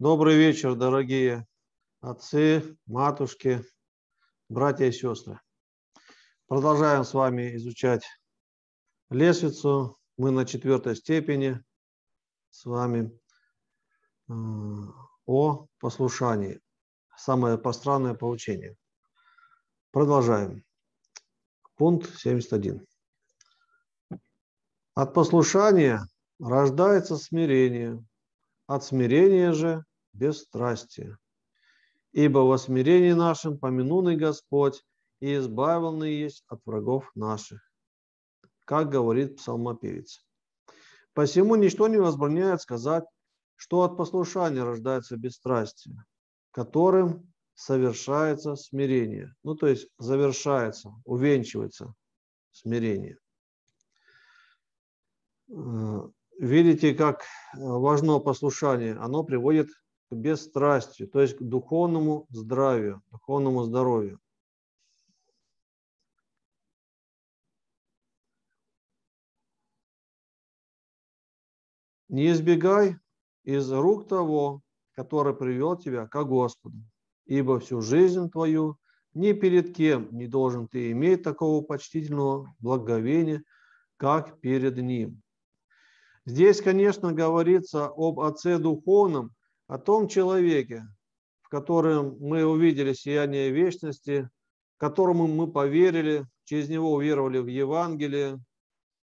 Добрый вечер, дорогие отцы, матушки, братья и сестры. Продолжаем с вами изучать лестницу. Мы на четвертой степени с вами э, о послушании. Самое пространное поучение. Продолжаем. Пункт 71. От послушания рождается смирение, от смирения же – бесстрастие. Ибо во смирении нашем помянунный Господь и избавленный есть от врагов наших, как говорит псалмопевец. Посему ничто не возбраняет сказать, что от послушания рождается бесстрастие, которым совершается смирение. Ну, то есть завершается, увенчивается смирение. Э, видите, как важно послушание. Оно приводит к бесстрастию, то есть к духовному здравию, духовному здоровью. Не избегай из рук того, который привел тебя к Господу, ибо всю жизнь твою ни перед кем не должен ты иметь такого почтительного благовения, как перед Ним. Здесь, конечно, говорится об Отце Духовном, о том человеке, в котором мы увидели сияние вечности, которому мы поверили, через него уверовали в Евангелие,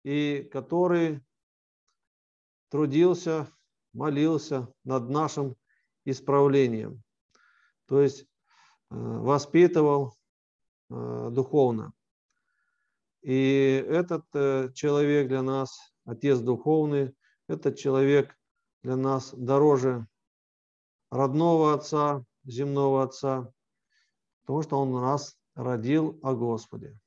и который трудился, молился над нашим исправлением, то есть э, воспитывал э, духовно. И этот э, человек для нас Отец Духовный. Этот человек для нас дороже родного Отца, земного Отца, потому что Он нас родил о Господе.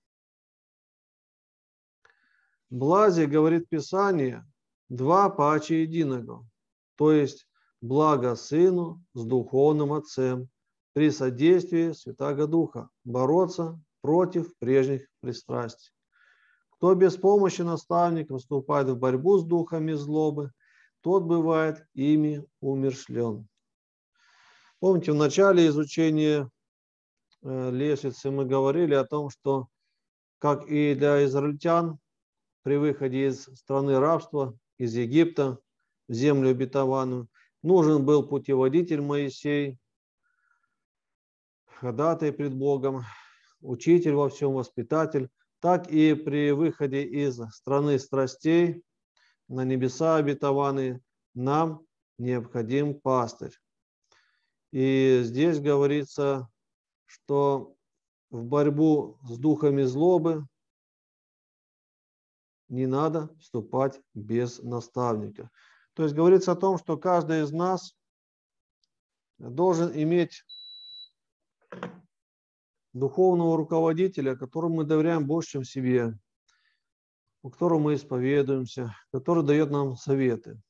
Блазе, говорит Писание, два паче единого, то есть благо Сыну с Духовным Отцем при содействии Святаго Духа бороться против прежних пристрастий. Кто без помощи наставника вступает в борьбу с духами злобы, тот бывает ими умершлен. Помните, в начале изучения э, лестницы мы говорили о том, что как и для израильтян при выходе из страны рабства, из Египта в землю обетованную, нужен был путеводитель Моисей, ходатай пред Богом, учитель во всем, воспитатель, так и при выходе из страны страстей на небеса обетованные нам необходим пастырь. И здесь говорится, что в борьбу с духами злобы не надо вступать без наставника. То есть говорится о том, что каждый из нас должен иметь духовного руководителя, которому мы доверяем больше, чем себе, у которого мы исповедуемся, который дает нам советы.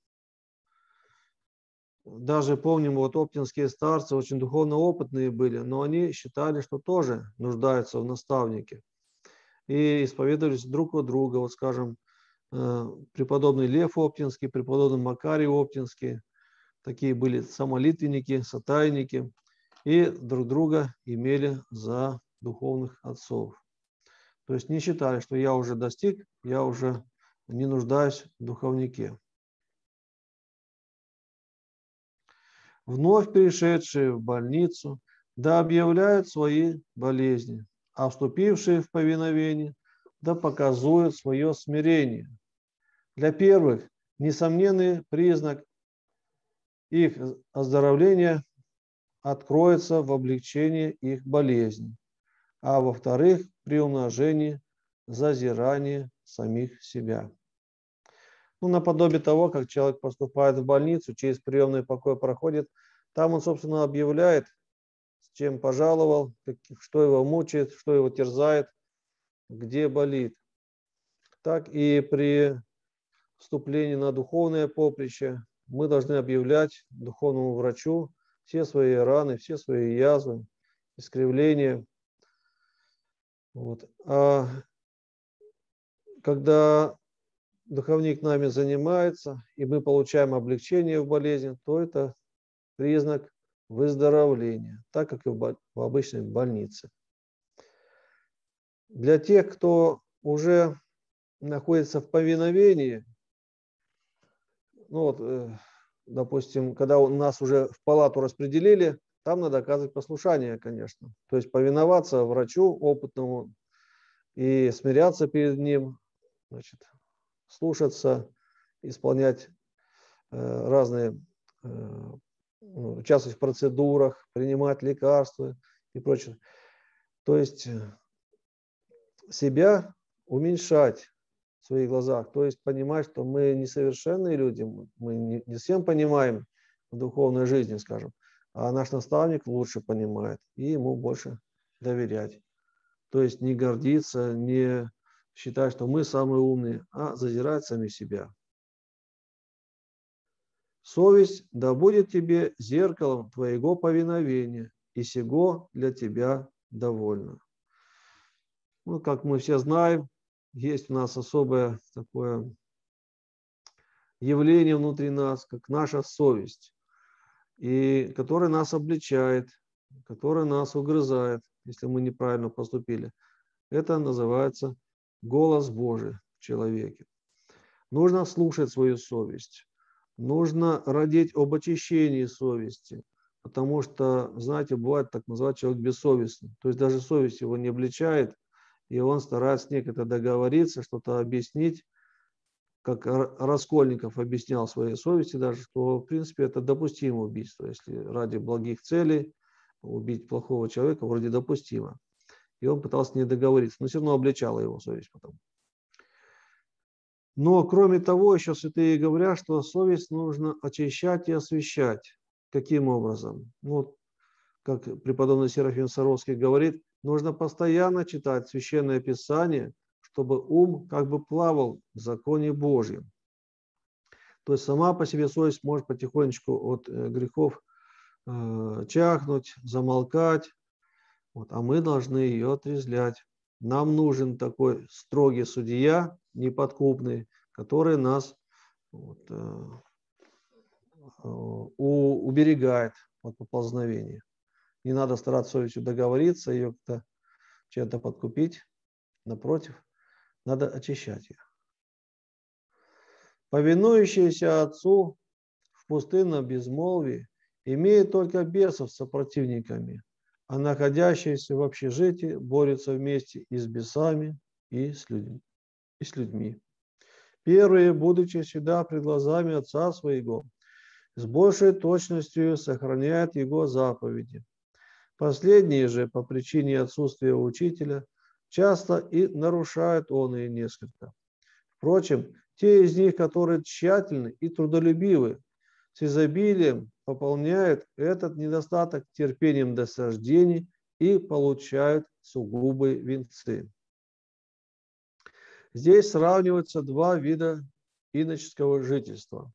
Даже помним, вот оптинские старцы очень духовно опытные были, но они считали, что тоже нуждаются в наставнике. И исповедовались друг у друга, вот скажем, э, преподобный Лев Оптинский, преподобный Макарий Оптинский, такие были самолитвенники, сатайники – и друг друга имели за духовных отцов. То есть не считали, что я уже достиг, я уже не нуждаюсь в духовнике. Вновь перешедшие в больницу, да объявляют свои болезни, а вступившие в повиновение, да показывают свое смирение. Для первых несомненный признак их оздоровления откроется в облегчении их болезни, а во-вторых, при умножении зазирания самих себя. Ну, наподобие того, как человек поступает в больницу, через приемный покой проходит, там он, собственно, объявляет, с чем пожаловал, что его мучает, что его терзает, где болит. Так и при вступлении на духовное поприще мы должны объявлять духовному врачу все свои раны, все свои язвы, искривления. Вот. А когда духовник нами занимается, и мы получаем облегчение в болезни, то это признак выздоровления, так как и в обычной больнице. Для тех, кто уже находится в повиновении, ну вот, э, допустим, когда нас уже в палату распределили, там надо оказывать послушание, конечно. То есть повиноваться врачу опытному и смиряться перед ним, значит, слушаться, исполнять э, разные, э, ну, участвовать в процедурах, принимать лекарства и прочее. То есть себя уменьшать в своих глазах, то есть понимать, что мы несовершенные люди, мы не всем понимаем в духовной жизни, скажем, а наш наставник лучше понимает, и ему больше доверять. То есть не гордиться, не считать, что мы самые умные, а зазирать сами себя. Совесть да будет тебе зеркалом твоего повиновения, и сего для тебя довольно. Ну, как мы все знаем, есть у нас особое такое явление внутри нас, как наша совесть, и которая нас обличает, которая нас угрызает, если мы неправильно поступили. Это называется голос Божий в человеке. Нужно слушать свою совесть. Нужно родить об очищении совести. Потому что, знаете, бывает так называть человек бессовестный. То есть даже совесть его не обличает – и он старается некогда договориться, что-то объяснить, как Раскольников объяснял своей совести даже, что в принципе это допустимо убийство, если ради благих целей убить плохого человека вроде допустимо. И он пытался не договориться, но все равно обличала его совесть потом. Но кроме того, еще святые говорят, что совесть нужно очищать и освещать. Каким образом? Ну, как преподобный Серафим Саровский говорит, Нужно постоянно читать Священное Писание, чтобы ум как бы плавал в законе Божьем. То есть сама по себе совесть может потихонечку от э, грехов э, чахнуть, замолкать, вот, а мы должны ее отрезлять. Нам нужен такой строгий судья, неподкупный, который нас вот, э, э уберегает от поползновения. Не надо стараться совестью договориться, ее как-то чем-то подкупить. Напротив, надо очищать ее. Повинующийся Отцу в пустынном безмолвии имеет только бесов с сопротивниками, а находящиеся в общежитии борются вместе и с бесами, и с людьми. И с людьми. Первые, будучи всегда пред глазами Отца Своего, с большей точностью сохраняют Его заповеди, Последние же по причине отсутствия учителя часто и нарушают он и несколько. Впрочем, те из них, которые тщательны и трудолюбивы, с изобилием пополняют этот недостаток терпением досаждений и получают сугубые венцы. Здесь сравниваются два вида иноческого жительства.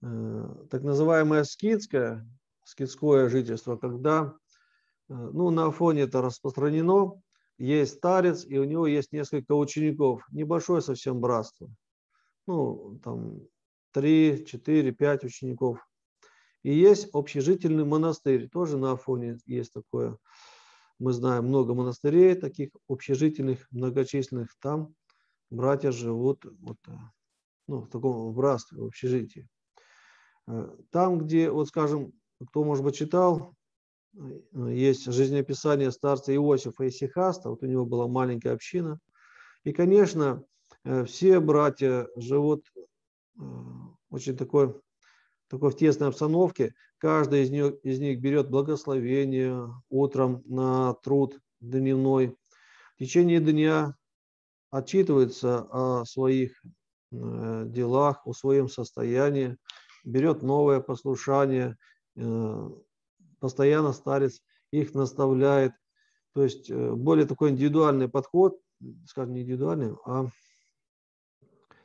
Э, так называемое скидское скидское жительство, когда э, ну, на фоне это распространено, есть старец, и у него есть несколько учеников, небольшое совсем братство. Ну, там 3, 4, 5 учеников. И есть общежительный монастырь, тоже на Афоне есть такое. Мы знаем много монастырей, таких общежительных, многочисленных. Там братья живут вот, э, ну, в таком братстве, в общежитии. Э, там, где, вот скажем, кто, может быть, читал, есть жизнеописание старца Иосифа и Сихаста, вот у него была маленькая община. И, конечно, э, все братья живут э, очень такой, такой в тесной обстановке. Каждый из них, из них берет благословение утром на труд дневной. В течение дня отчитывается о своих э, делах, о своем состоянии, берет новое послушание – Э, постоянно старец их наставляет. То есть э, более такой индивидуальный подход, скажем, не индивидуальный, а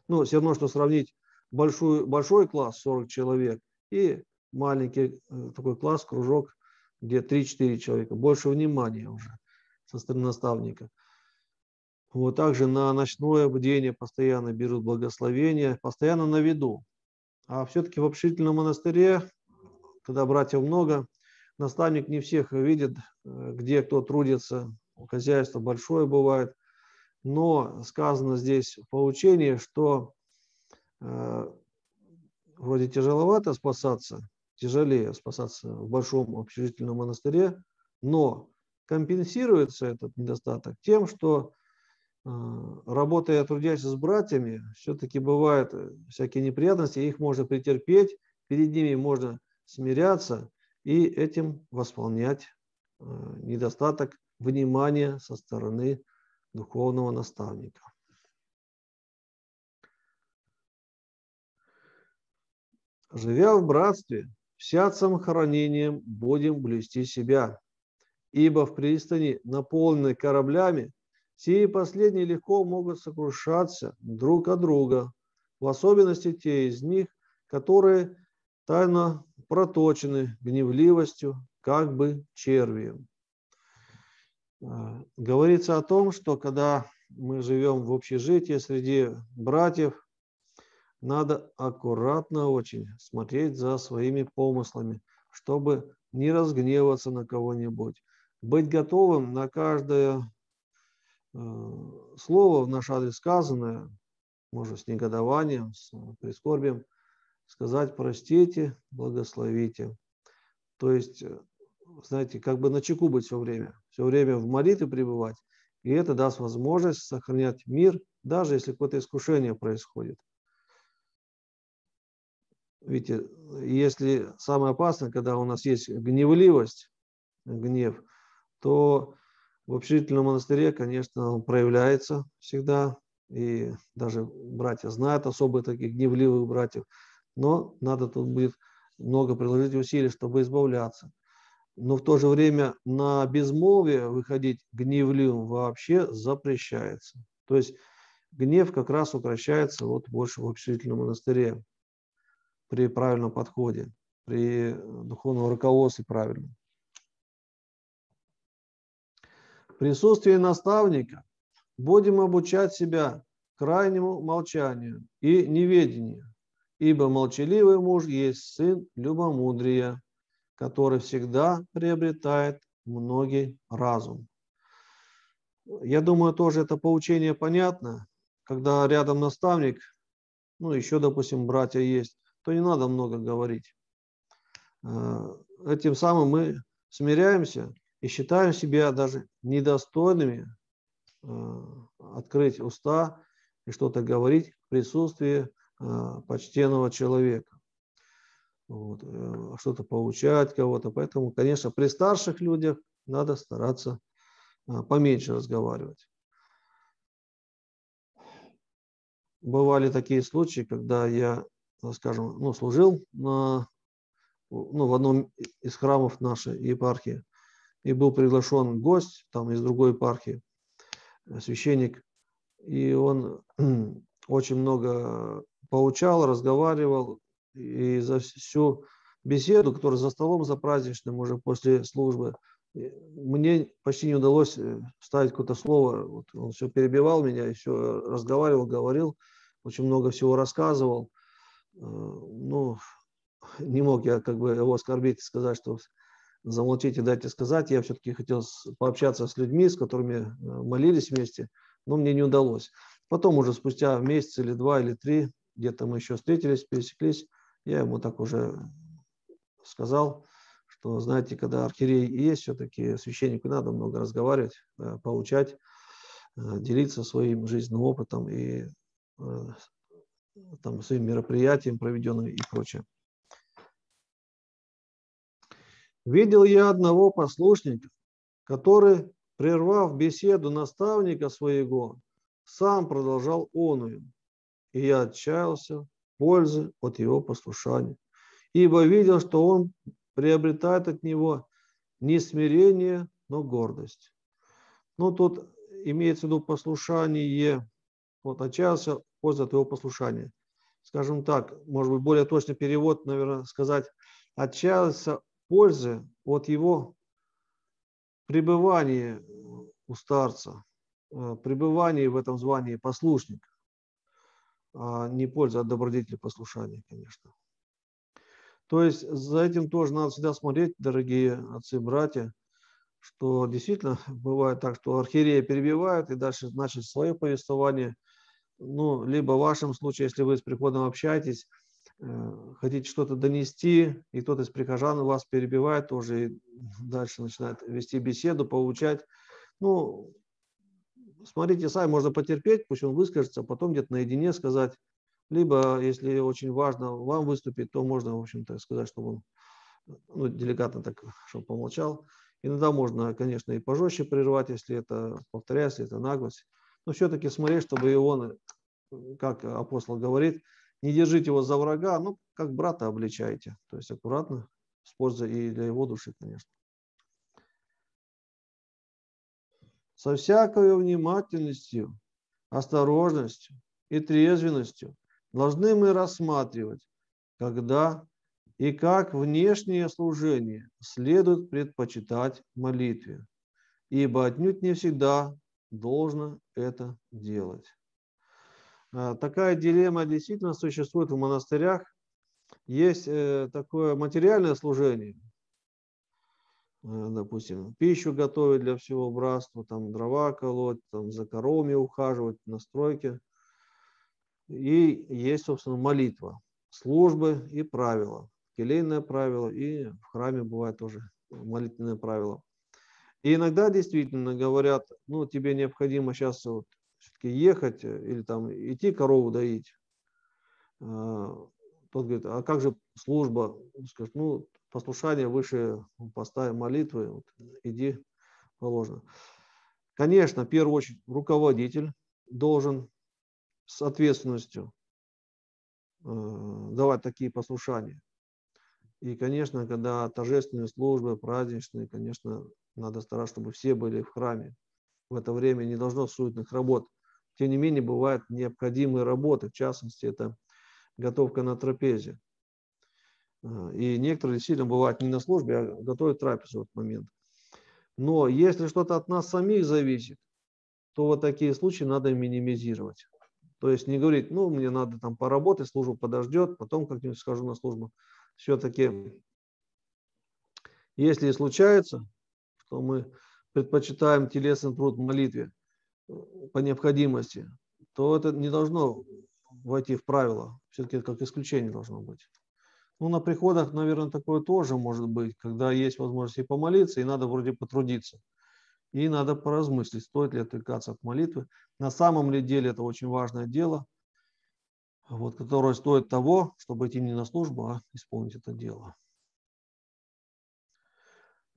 ну, все равно, что сравнить большой, большой класс, 40 человек, и маленький э, такой класс, кружок, где 3-4 человека. Больше внимания уже со стороны наставника. Вот также на ночное бдение постоянно берут благословения, постоянно на виду. А все-таки в общительном монастыре когда братьев много, наставник не всех видит, э, где кто трудится, хозяйство большое бывает, но сказано здесь в поучении, что вроде тяжеловато спасаться, тяжелее спасаться в большом общежительном монастыре, но компенсируется этот недостаток тем, что э, работая, трудясь с братьями, все-таки бывают всякие неприятности, их можно претерпеть, перед ними можно смиряться и этим восполнять э, недостаток внимания со стороны духовного наставника. Живя в братстве, всяцем хранением будем блюсти себя, ибо в пристани, наполненной кораблями, сии последние легко могут сокрушаться друг от друга, в особенности те из них, которые тайно проточены гневливостью, как бы червием. А, говорится о том, что когда мы живем в общежитии среди братьев, надо аккуратно очень смотреть за своими помыслами, чтобы не разгневаться на кого-нибудь, быть готовым на каждое э, слово в наш адрес сказанное, может, с негодованием, с прискорбием, сказать простите, благословите. То есть, э, знаете, как бы на чеку быть все время, все время в молитве пребывать, и это даст возможность сохранять мир, даже если какое-то искушение происходит. Видите, если самое опасное, когда у нас есть гневливость, гнев, то в общительном монастыре, конечно, он проявляется всегда, и даже братья знают особо таких гневливых братьев – но надо тут будет много приложить усилий, чтобы избавляться. Но в то же время на безмолвие выходить гневливым вообще запрещается. То есть гнев как раз укращается вот больше в общительном монастыре при правильном подходе, при духовном руководстве правильном. В присутствии наставника будем обучать себя крайнему молчанию и неведению, ибо молчаливый муж есть сын любомудрия, который всегда приобретает многий разум. Я думаю, тоже это поучение понятно. Когда рядом наставник, ну еще, допустим, братья есть, то не надо много говорить. Э, этим самым мы смиряемся и считаем себя даже недостойными э, открыть уста и что-то говорить в присутствии а, почтенного человека. Вот, э, что-то получать кого-то. Поэтому, конечно, при старших людях надо стараться поменьше разговаривать. Бывали такие случаи, когда я, скажем, ну, служил на, ну, в одном из храмов нашей епархии, и был приглашен гость там из другой епархии, э, священник, и он очень много поучал, разговаривал, и за всю беседу, которая за столом, за праздничным, уже после службы, мне почти не удалось э, вставить какое-то слово. Вот он все перебивал меня, все разговаривал, говорил, очень много всего рассказывал. Э, ну, не мог я как бы его оскорбить и сказать, что замолчите, дайте сказать. Я все-таки хотел пообщаться с людьми, с которыми э, молились вместе, но мне не удалось. Потом уже спустя месяц или два или три где-то мы еще встретились, пересеклись, я ему так уже сказал, что, знаете, когда архиерей есть, все-таки священнику надо много разговаривать, получать, э, делиться своим жизненным опытом и э, там, своим мероприятием проведенным и прочее. Видел я одного послушника, который, прервав беседу наставника своего, сам продолжал оную и я отчаялся пользы от его послушания, ибо видел, что он приобретает от него не смирение, но гордость. Ну, тут имеется в виду послушание, вот отчаялся пользы от его послушания. Скажем так, может быть, более точный перевод, наверное, сказать, отчаялся пользы от его пребывания у старца, э, пребывания в этом звании послушника а не польза от добродетели послушания, конечно. То есть за этим тоже надо всегда смотреть, дорогие отцы, братья, что действительно бывает так, что архиерея перебивают и дальше начать свое повествование. Ну, либо в вашем случае, если вы с приходом общаетесь, э, хотите что-то донести, и кто-то из прихожан вас перебивает тоже, и дальше начинает вести беседу, получать. Ну, смотрите сами, можно потерпеть, пусть он выскажется, а потом где-то наедине сказать. Либо, если очень важно вам выступить, то можно, в общем-то, сказать, чтобы он ну, деликатно так, чтобы помолчал. Иногда можно, конечно, и пожестче прервать, если это, повторяю, если это наглость. Но все-таки смотреть, чтобы и он, как апостол говорит, не держите его за врага, ну, как брата обличайте. То есть аккуратно, с пользой и для его души, конечно. Со всякой внимательностью, осторожностью и трезвенностью должны мы рассматривать, когда и как внешнее служение следует предпочитать молитве, ибо отнюдь не всегда должно это делать. А, такая дилемма действительно существует в монастырях. Есть э, такое материальное служение, э, допустим, пищу готовить для всего братства, там дрова колоть, там за коровами ухаживать, на стройке – и есть, собственно, молитва, службы и правила. Келейное правило и в храме бывает тоже молитвенное правило. И иногда действительно говорят, ну, тебе необходимо сейчас вот все-таки ехать или там идти корову доить. А, тот говорит, а как же служба? Скажет, ну, послушание выше поста молитвы, вот, иди положено. Конечно, в первую очередь руководитель должен с ответственностью э, давать такие послушания. И, конечно, когда торжественные службы, праздничные, конечно, надо стараться, чтобы все были в храме. В это время не должно суетных работ. Тем не менее, бывают необходимые работы, в частности, это готовка на трапезе. Э, и некоторые действительно бывают не на службе, а готовят трапезу в этот момент. Но если что-то от нас самих зависит, то вот такие случаи надо минимизировать. То есть не говорить, ну, мне надо там поработать, служба подождет, потом как-нибудь скажу на службу. Все-таки, если случается, что мы предпочитаем телесный труд молитве э, по необходимости, то это не должно войти в правило. Все-таки как исключение должно быть. Ну, на приходах, наверное, такое тоже может быть, когда есть возможность и помолиться, и надо вроде потрудиться. И надо поразмыслить, стоит ли отвлекаться от молитвы. На самом ли деле это очень важное дело, вот, которое стоит того, чтобы идти не на службу, а исполнить это дело.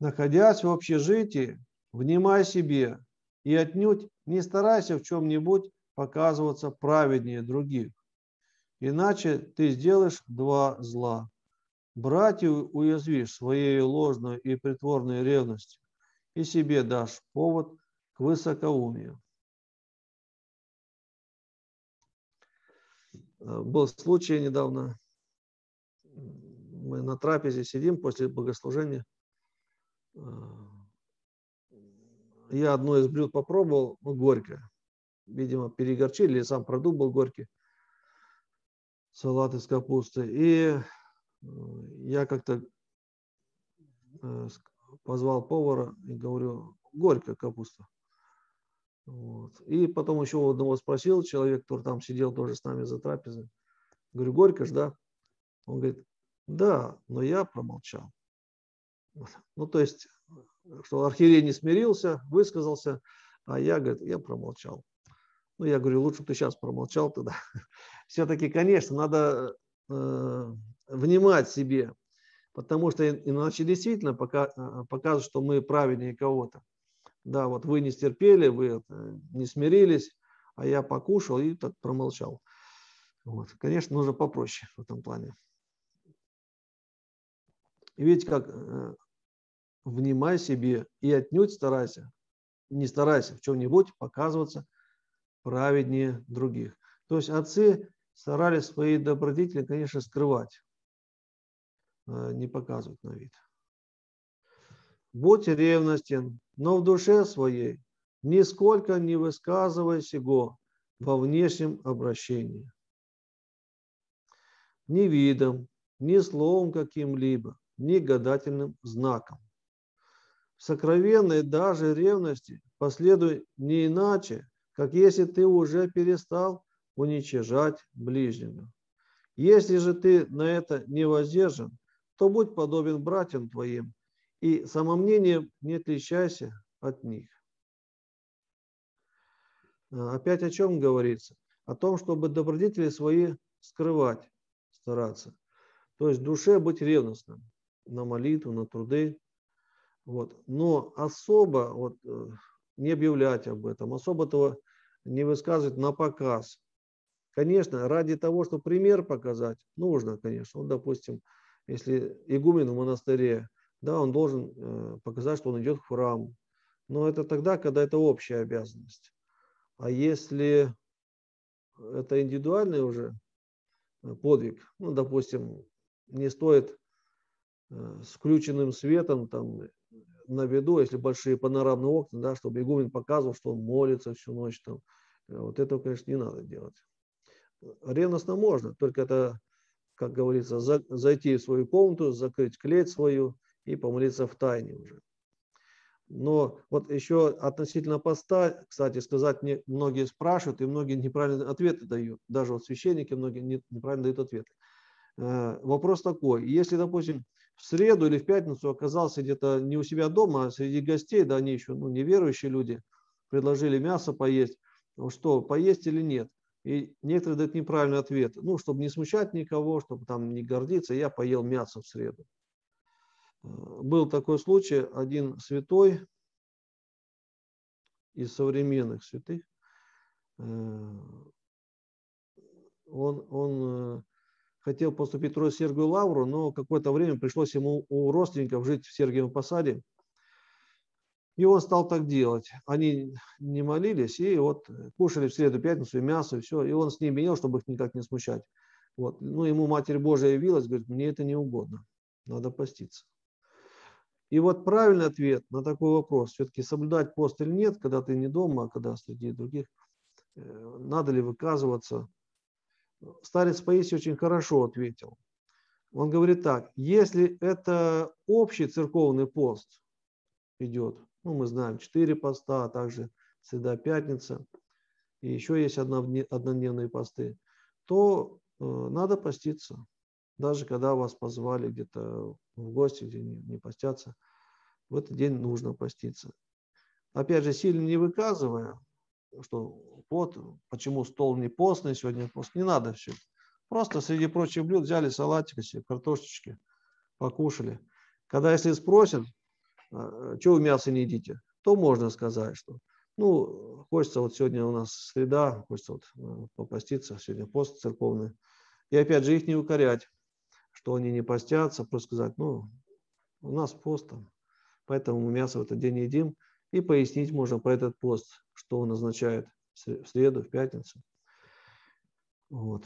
Находясь в общежитии, внимай себе и отнюдь не старайся в чем-нибудь показываться праведнее других. Иначе ты сделаешь два зла. Братью уязвишь своей ложной и притворной ревностью и себе дашь повод к высокоумию. Э, был случай недавно, мы на трапезе сидим после богослужения. Э, я одно из блюд попробовал, ну, горькое. Видимо, перегорчили, или сам продукт был горький. Салат из капусты. И э, я как-то позвал повара и говорю, горькая капуста. Вот. И потом еще одного спросил человек, который там сидел тоже с нами за трапезой. Говорю, горько ж, да? Он говорит, да, но я промолчал. Ну, то есть, что архиерей не смирился, высказался, а я, говорит, я промолчал. Ну, я говорю, лучше бы ты сейчас промолчал тогда. Все-таки, конечно, надо э, внимать себе, Потому что иначе действительно пока, а, показывает, что мы праведнее кого-то. Да, вот вы не стерпели, вы не смирились, а я покушал и так промолчал. Вот. Конечно, нужно попроще в этом плане. И видите, как э, внимай себе и отнюдь старайся, не старайся в чем-нибудь показываться праведнее других. То есть отцы старались свои добродетели, конечно, скрывать. Э, не показывать на вид. Будь ревностен, но в душе своей нисколько не высказывай сего во внешнем обращении. Ни видом, ни словом каким-либо, ни гадательным знаком. В сокровенной даже ревности последуй не иначе, как если ты уже перестал уничижать ближнего. Если же ты на это не воздержан, то будь подобен братьям твоим, и самомнением не отличайся от них. А, опять о чем говорится? О том, чтобы добродетели свои скрывать, стараться. То есть душе быть ревностным на молитву, на труды. Вот. Но особо вот, э, не объявлять об этом, особо этого не высказывать на показ. Конечно, ради того, чтобы пример показать, нужно, конечно. Он, допустим, если игумен в монастыре, да, он должен э, показать, что он идет в храм. Но это тогда, когда это общая обязанность. А если это индивидуальный уже э, подвиг, ну, допустим, не стоит э, с включенным светом там на виду, если большие панорамные окна, да, чтобы игумен показывал, что он молится всю ночь там. Вот этого, конечно, не надо делать. Ревностно можно, только это, как говорится, за, зайти в свою комнату, закрыть клеть свою и помолиться в тайне уже. Но вот еще относительно поста, кстати сказать, мне многие спрашивают, и многие неправильные ответы дают. Даже вот священники многие неправильно дают ответы. Э, вопрос такой, если, допустим, в среду или в пятницу оказался где-то не у себя дома, а среди гостей, да, они еще ну, неверующие люди, предложили мясо поесть, ну что, поесть или нет? И некоторые дают неправильный ответ. Ну, чтобы не смущать никого, чтобы там не гордиться, я поел мясо в среду. Э, был такой случай, один святой из современных святых, э, он, он э, хотел поступить в Троице-Сергию Лавру, но какое-то время пришлось ему у родственников жить в Сергиевом Посаде. И он стал так делать. Они не молились, и вот кушали в среду, пятницу, и мясо, и все. И он с ними ел, чтобы их никак не смущать. Вот. Ну, ему Матерь Божия явилась, говорит, мне это не угодно, надо поститься. И вот правильный ответ на такой вопрос, все-таки соблюдать пост или нет, когда ты не дома, а когда среди других, э, надо ли выказываться. Старец Паисий очень хорошо ответил. Он говорит так, если это общий церковный пост идет, ну, мы знаем, четыре поста, а также среда, пятница, и еще есть однодневные посты, то э, надо поститься. Даже когда вас позвали где-то в гости, где не, не постятся, в этот день нужно поститься. Опять же, сильно не выказывая, что вот, почему стол не постный, сегодня пост, не надо все. Просто среди прочих блюд взяли салатик, себе, картошечки, покушали. Когда если спросят, а, что вы мясо не едите, то можно сказать, что ну, хочется вот сегодня у нас среда, хочется вот э, попаститься, сегодня пост церковный. И опять же их не укорять, что они не постятся, просто сказать, ну, у нас пост, поэтому мы мясо в этот день едим. И пояснить можно про этот пост, что он означает в среду, в пятницу. Вот.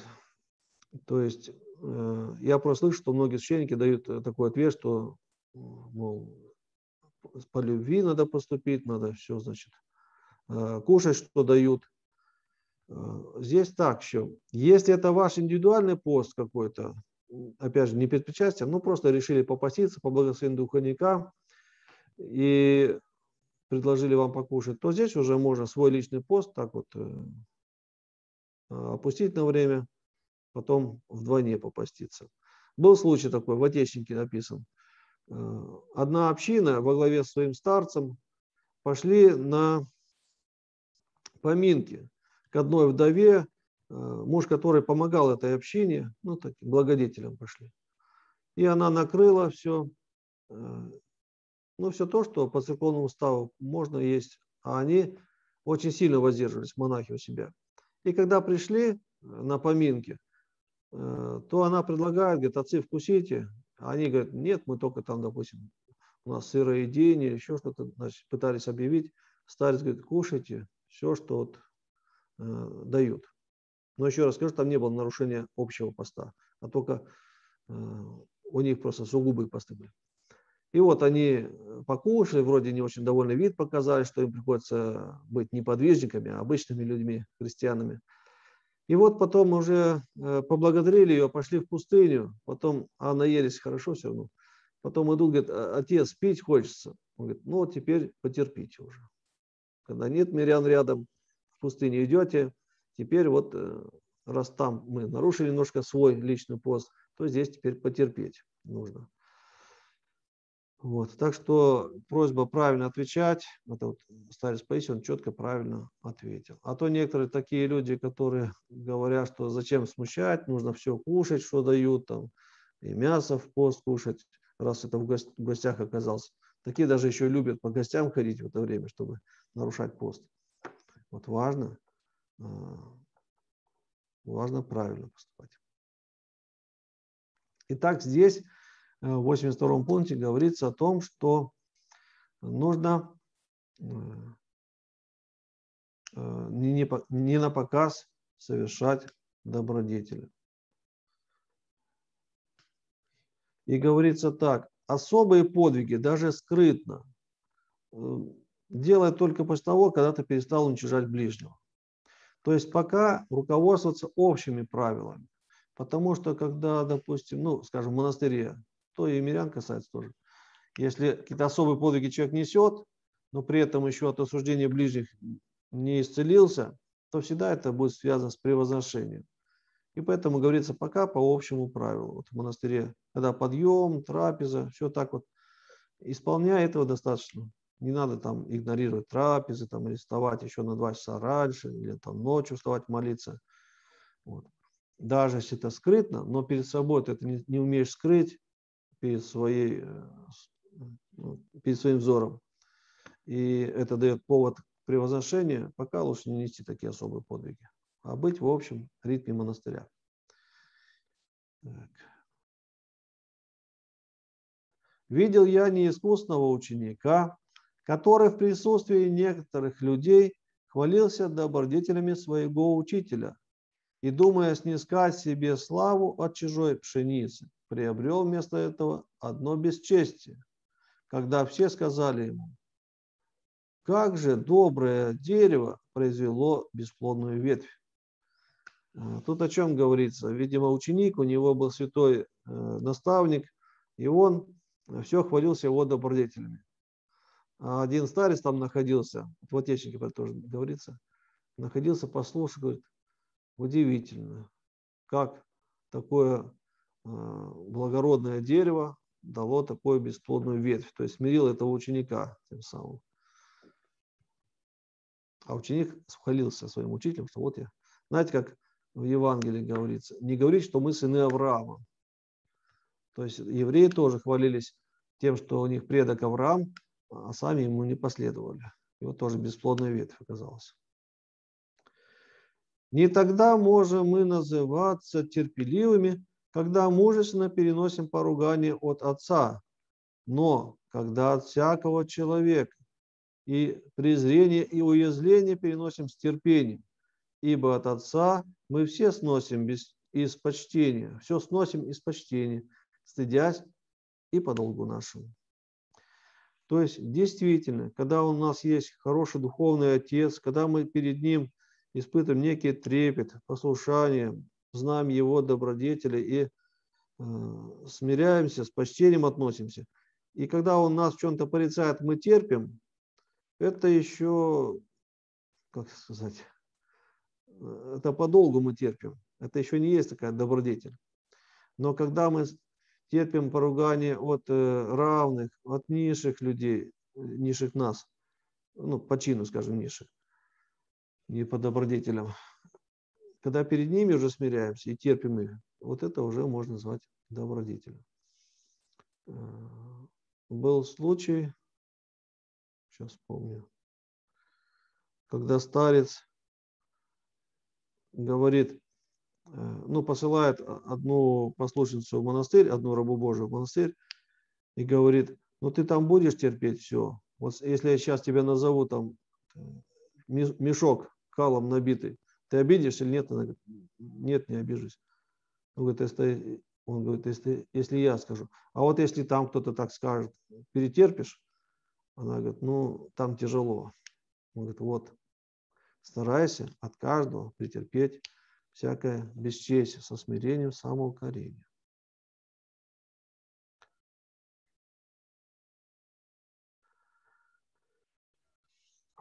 То есть э, я просто слышу, что многие священники дают э, такой ответ, что мол, по любви надо поступить, надо все, значит, э, кушать, что дают. Здесь так еще. Если это ваш индивидуальный пост какой-то, опять же, не перед причастием, ну просто решили попаститься по благословению духовника и предложили вам покушать, то здесь уже можно свой личный пост так вот э, опустить на время, потом вдвойне попаститься. Был случай такой, в Отечнике написан – Э, одна община во главе с своим старцем пошли на поминки к одной вдове, э, муж которой помогал этой общине, ну, таким благодетелям пошли. И она накрыла все, ну, все то, что по церковному уставу можно есть, а они очень сильно воздерживались, монахи у себя. И когда пришли на поминки, то она предлагает, говорит, отцы, вкусите, они говорят, нет, мы только там, допустим, у нас сыроедение, еще что-то, значит, пытались объявить. Старец говорит, кушайте все, что вот, э, дают. Но еще раз скажу, там не было нарушения общего поста, а только э, у них просто сугубые посты были. И вот они покушали, вроде не очень довольный вид показали, что им приходится быть не подвижниками, а обычными людьми, христианами. И вот потом уже э, поблагодарили ее, пошли в пустыню, потом, а наелись хорошо все равно. Потом идут, говорят, отец, пить хочется. Он говорит, ну теперь потерпите уже. Когда нет мирян рядом, в пустыне идете, теперь вот э, раз там мы нарушили немножко свой личный пост, то здесь теперь потерпеть нужно. Вот. Так что просьба правильно отвечать. Это вот старец Паисий, он четко правильно ответил. А то некоторые такие люди, которые говорят, что зачем смущать, нужно все кушать, что дают, там, и мясо в пост кушать, раз это в гостях оказался. Такие даже еще любят по гостям ходить в это время, чтобы нарушать пост. Вот важно, а, важно правильно поступать. Итак, здесь в 82 пункте говорится о том, что нужно э, э, не на показ совершать добродетели. И говорится так, особые подвиги, даже скрытно, э, делай только после того, когда ты перестал уничтожать ближнего. То есть пока руководствоваться общими правилами. Потому что когда, допустим, ну, скажем, в монастыре то и мирян касается тоже. Если какие-то особые подвиги человек несет, но при этом еще от осуждения ближних не исцелился, то всегда это будет связано с превозношением. И поэтому говорится пока по общему правилу. Вот в монастыре, когда подъем, трапеза, все так вот. Исполняя этого достаточно. Не надо там игнорировать трапезы, там, или вставать еще на два часа раньше, или там ночью вставать молиться. Вот. Даже если это скрытно, но перед собой ты это не, не умеешь скрыть, перед, своей, э, ну, перед своим взором. И это дает повод к превозношению, пока лучше не нести такие особые подвиги, а быть в общем ритме монастыря. Так. Видел я неискусного ученика, который в присутствии некоторых людей хвалился добродетелями своего учителя и, думая снискать себе славу от чужой пшеницы, приобрел вместо этого одно бесчестие, когда все сказали ему, как же доброе дерево произвело бесплодную ветвь. А, тут о чем говорится? Видимо, ученик, у него был святой э, наставник, и он все хвалился его добродетелями. А один старец там находился, в Отечнике тоже говорится, находился, послушал, говорит, удивительно, как такое Э, благородное дерево дало такую бесплодную ветвь, то есть смирил этого ученика тем самым. А ученик хвалился своим учителем, что вот я. Знаете, как в Евангелии говорится, не говорить, что мы сыны Авраама. То есть евреи тоже хвалились тем, что у них предок Авраам, а сами ему не последовали. И вот тоже бесплодная ветвь оказалась. Не тогда можем мы называться терпеливыми, когда мужественно переносим поругание от Отца, но когда от всякого человека и презрение и уязвление переносим с терпением, ибо от Отца мы все сносим без, из почтения, все сносим из почтения, стыдясь и по долгу нашему. То есть, действительно, когда у нас есть хороший духовный отец, когда мы перед ним испытываем некий трепет, послушание, знаем его добродетели и э, смиряемся, с почтением относимся. И когда он нас в чем-то порицает, мы терпим, это еще, как сказать, э, это подолгу мы терпим. Это еще не есть такая добродетель. Но когда мы терпим поругание от э, равных, от низших людей, низших нас, ну, по чину, скажем, низших, не по добродетелям, когда перед ними уже смиряемся и терпим их, вот это уже можно назвать добродетелем. Э, был случай, сейчас помню, когда старец говорит, э, ну, посылает одну послушницу в монастырь, одну рабу Божию в монастырь, и говорит, ну, ты там будешь терпеть все. Вот если я сейчас тебя назову там э, мешок калом набитый, ты обидишься или нет? Она говорит, нет, не обижусь. Он говорит, если, он говорит, если, если я скажу. А вот если там кто-то так скажет, перетерпишь? Она говорит, ну, там тяжело. Он говорит, вот, старайся от каждого претерпеть всякое бесчестие со смирением самоукорения.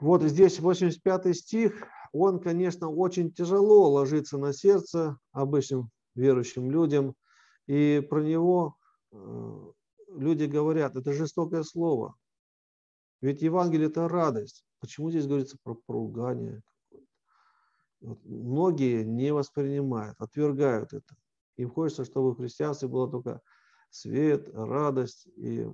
Вот здесь 85 стих, он, конечно, очень тяжело ложится на сердце обычным верующим людям, и про него э, люди говорят, это жестокое слово. Ведь Евангелие – это радость. Почему здесь говорится про поругание? Многие не воспринимают, отвергают это. Им хочется, чтобы в христианстве было только свет, радость, и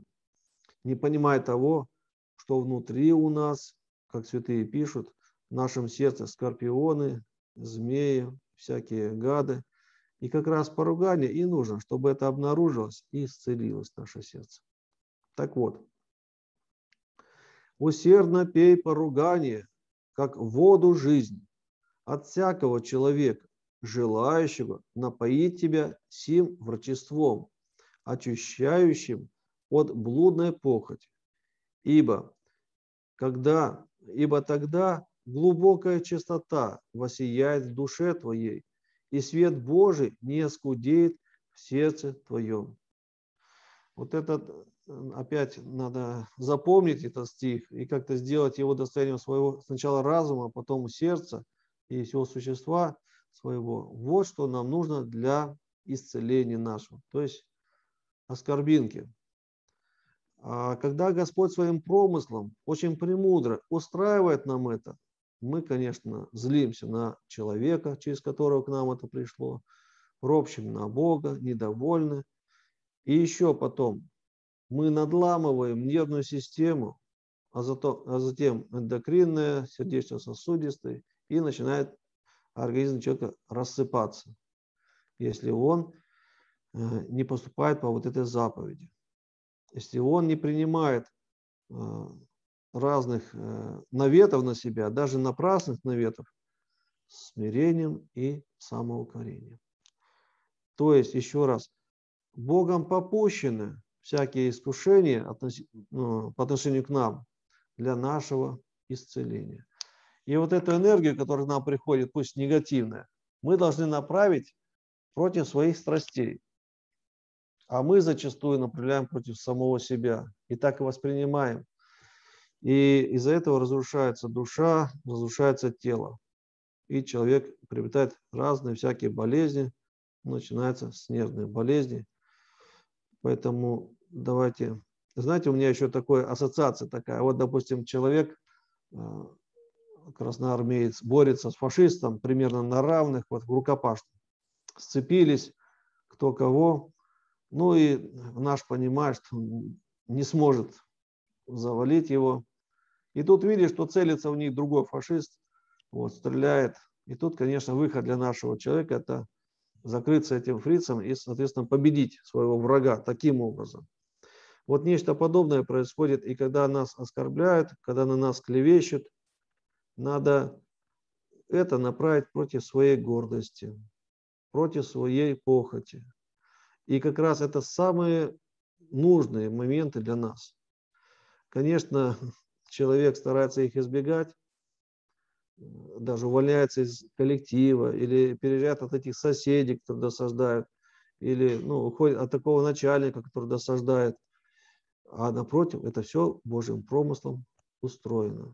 не понимая того, что внутри у нас как святые пишут, в нашем сердце скорпионы, змеи, всякие гады. И как раз поругание и нужно, чтобы это обнаружилось и исцелилось наше сердце. Так вот, усердно пей поругание, как воду жизни, от всякого человека, желающего напоить тебя сим врачеством, очищающим от блудной похоти. Ибо когда ибо тогда глубокая чистота воссияет в душе твоей, и свет Божий не оскудеет в сердце твоем. Вот этот, опять надо запомнить этот стих и как-то сделать его достоянием своего сначала разума, потом сердца и всего существа своего. Вот что нам нужно для исцеления нашего, то есть оскорбинки. А когда Господь своим промыслом очень премудро устраивает нам это, мы, конечно, злимся на человека, через которого к нам это пришло, ропщим на Бога, недовольны. И еще потом мы надламываем нервную систему, а, зато, а затем эндокринная, сердечно-сосудистая, и начинает организм человека рассыпаться, если он э, не поступает по вот этой заповеди если он не принимает а, разных э, наветов на себя, даже напрасных наветов, смирением и самоукорением. То есть, еще раз, Богом попущены всякие искушения ну, по отношению к нам для нашего исцеления. И вот эту энергию, которая к нам приходит, пусть негативная, мы должны направить против своих страстей. А мы зачастую направляем против самого себя и так и воспринимаем. И из-за этого разрушается душа, разрушается тело. И человек приобретает разные всякие болезни, начинается с нервных болезней. Поэтому давайте... Знаете, у меня еще такая ассоциация такая. Вот, допустим, человек, э, красноармеец, борется с фашистом примерно на равных, вот в рукопашном. Сцепились, кто кого, ну и наш понимает, что не сможет завалить его. И тут видишь, что целится в них другой фашист, вот, стреляет. И тут, конечно, выход для нашего человека – это закрыться этим фрицем и, соответственно, победить своего врага таким образом. Вот нечто подобное происходит, и когда нас оскорбляют, когда на нас клевещут, надо это направить против своей гордости, против своей похоти, и как раз это самые нужные моменты для нас. Конечно, человек старается их избегать, даже увольняется из коллектива или переезжает от этих соседей, которые досаждают, или ну, уходит от такого начальника, который досаждает. А напротив, это все Божьим промыслом устроено.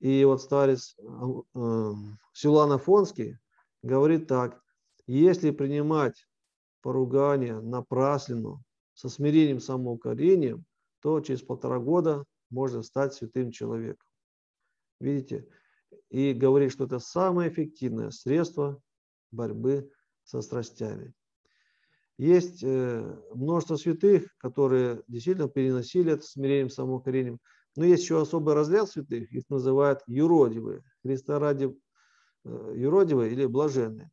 И вот старец э, Силуан Афонский говорит так, если принимать поругание, напраслину, со смирением, самоукорением, то через полтора года можно стать святым человеком. Видите? И говорит, что это самое эффективное средство борьбы со страстями. Есть э, множество святых, которые действительно переносили это смирением, самоукорением. Но есть еще особый разряд святых, их называют юродивые, Христа ради э, юродивые или блаженные.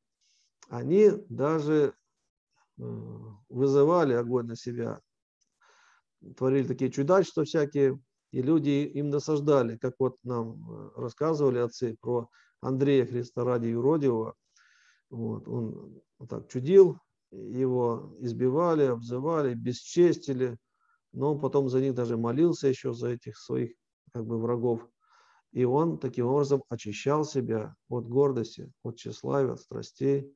Они даже вызывали огонь на себя, творили такие чудачества всякие, и люди им насаждали, как вот нам э, рассказывали отцы про Андрея Христа ради Юродивого. Вот, он так чудил, его избивали, обзывали, бесчестили, но он потом за них даже молился еще, за этих своих как бы врагов. И он таким образом очищал себя от гордости, от тщеславия, от страстей,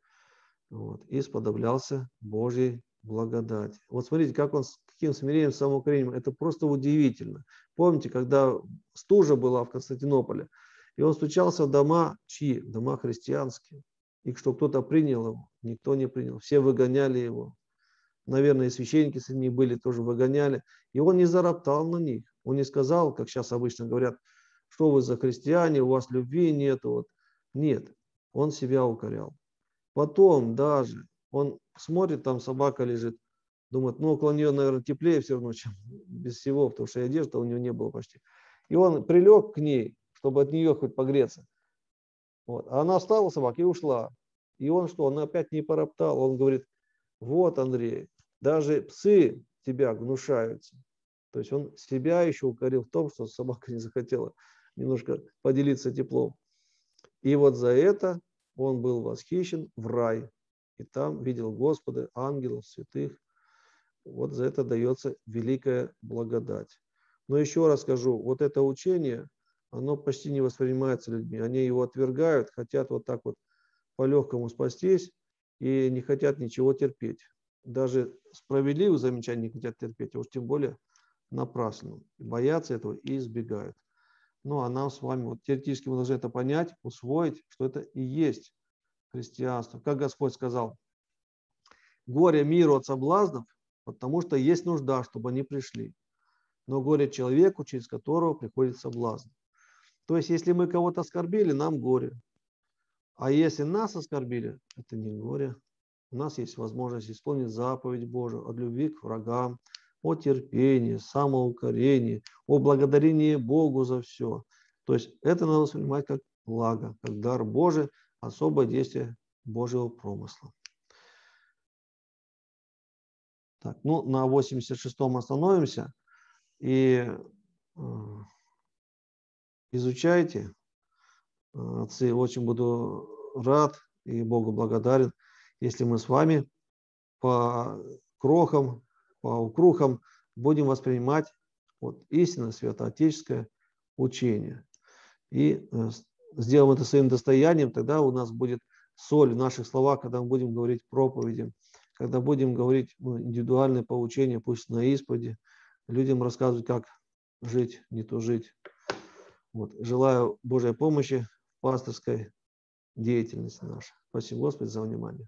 вот, и сподоблялся Божьей благодати. Вот смотрите, как он, каким смирением, самоукорением. Это просто удивительно. Помните, когда стужа была в Константинополе, и он стучался в дома чьи? Дома христианские. И что кто-то принял его, никто не принял. Все выгоняли его. Наверное, и священники с ними были, тоже выгоняли. И он не зароптал на них. Он не сказал, как сейчас обычно говорят, что вы за христиане, у вас любви нет. Вот. Нет, он себя укорял. Потом даже он смотрит, там собака лежит, думает, ну, около нее, наверное, теплее все равно, чем без всего, потому что одежды у него не было почти. И он прилег к ней, чтобы от нее хоть погреться. Вот. А она встала, собака, и ушла. И он что, он опять не пороптал. Он говорит, вот, Андрей, даже псы тебя гнушаются. То есть он себя еще укорил в том, что собака не захотела немножко поделиться теплом. И вот за это он был восхищен в рай. И там видел Господа, ангелов, святых. Вот за это дается великая благодать. Но еще раз скажу, вот это учение, оно почти не воспринимается людьми. Они его отвергают, хотят вот так вот по-легкому спастись и не хотят ничего терпеть. Даже справедливых замечаний не хотят терпеть, а уж тем более напрасно. Боятся этого и избегают. Ну, а нам с вами, вот теоретически мы должны это понять, усвоить, что это и есть христианство. Как Господь сказал, горе миру от соблазнов, потому что есть нужда, чтобы они пришли. Но горе человеку, через которого приходит соблазн. То есть, если мы кого-то оскорбили, нам горе. А если нас оскорбили, это не горе. У нас есть возможность исполнить заповедь Божию от любви к врагам, о терпении, самоукорении, о благодарении Богу за все. То есть это надо воспринимать как благо, как дар Божий, особое действие Божьего промысла. Так, ну, на 86-м остановимся и э, изучайте. Отцы, очень буду рад и Богу благодарен, если мы с вами по крохам по укрухам будем воспринимать вот, истинное святоотеческое учение. И э, сделаем это своим достоянием, тогда у нас будет соль в наших словах, когда мы будем говорить проповеди, когда будем говорить ну, индивидуальное поучение, пусть на исповеди, людям рассказывать, как жить, не то жить. Вот. Желаю Божьей помощи в пасторской деятельности нашей. Спасибо, Господи, за внимание.